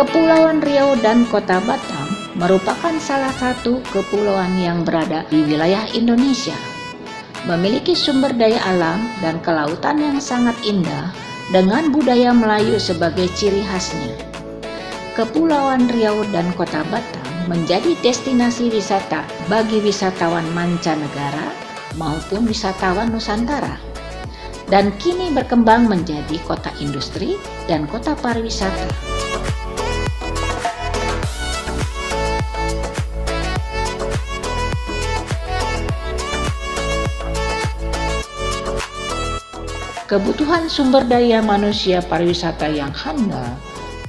Kepulauan Riau dan Kota Batam merupakan salah satu kepulauan yang berada di wilayah Indonesia. Memiliki sumber daya alam dan kelautan yang sangat indah dengan budaya Melayu sebagai ciri khasnya. Kepulauan Riau dan Kota Batam menjadi destinasi wisata bagi wisatawan mancanegara maupun wisatawan Nusantara. Dan kini berkembang menjadi kota industri dan kota pariwisata. Kebutuhan sumber daya manusia pariwisata yang handal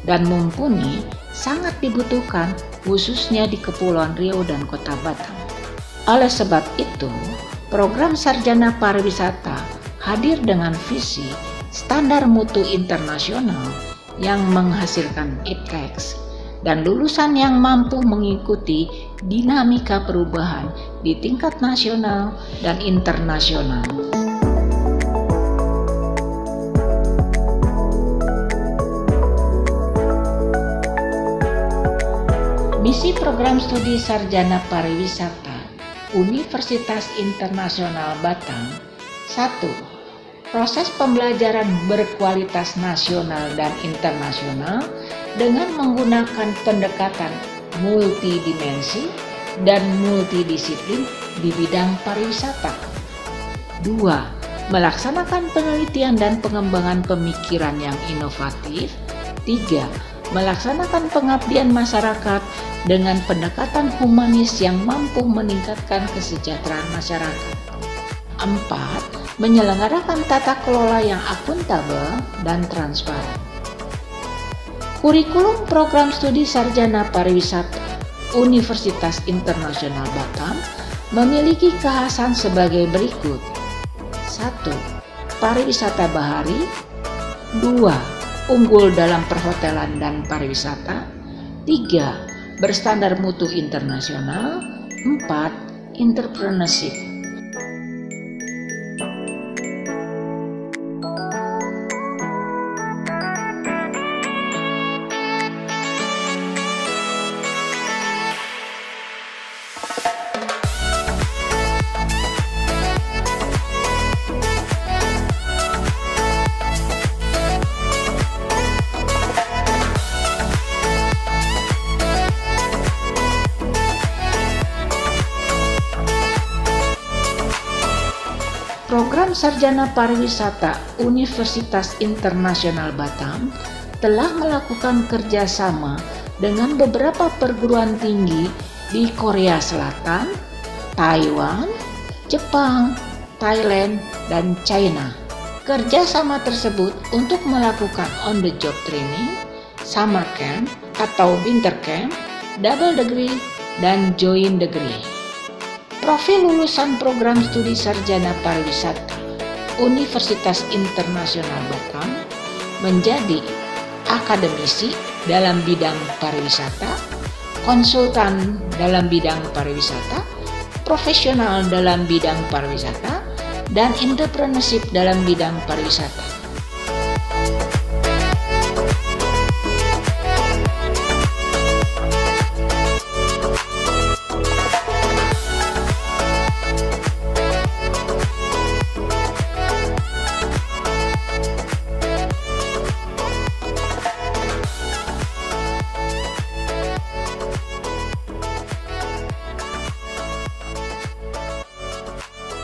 dan mumpuni sangat dibutuhkan khususnya di Kepulauan Riau dan Kota Batam. Oleh sebab itu, program Sarjana Pariwisata hadir dengan visi standar mutu internasional yang menghasilkan IPTEX dan lulusan yang mampu mengikuti dinamika perubahan di tingkat nasional dan internasional. Misi program studi sarjana pariwisata Universitas Internasional Batam 1. Proses pembelajaran berkualitas nasional dan internasional dengan menggunakan pendekatan multidimensi dan multidisiplin di bidang pariwisata. 2. Melaksanakan penelitian dan pengembangan pemikiran yang inovatif. 3 melaksanakan pengabdian masyarakat dengan pendekatan humanis yang mampu meningkatkan kesejahteraan masyarakat. 4. Menyelenggarakan tata kelola yang akuntabel dan transparan. Kurikulum program studi sarjana pariwisata Universitas Internasional Batam memiliki kekhasan sebagai berikut. 1. Pariwisata bahari 2. Unggul dalam perhotelan dan pariwisata 3 berstandar mutu internasional, 4. entrepreneurship. Program Sarjana Pariwisata Universitas Internasional Batam telah melakukan kerjasama dengan beberapa perguruan tinggi di Korea Selatan, Taiwan, Jepang, Thailand, dan China. Kerjasama tersebut untuk melakukan on-the-job training, summer camp atau winter camp, double degree, dan joint degree. Profil lulusan program studi sarjana pariwisata Universitas Internasional Batam menjadi akademisi dalam bidang pariwisata, konsultan dalam bidang pariwisata, profesional dalam bidang pariwisata, dan entrepreneurship dalam bidang pariwisata.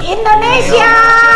Indonesia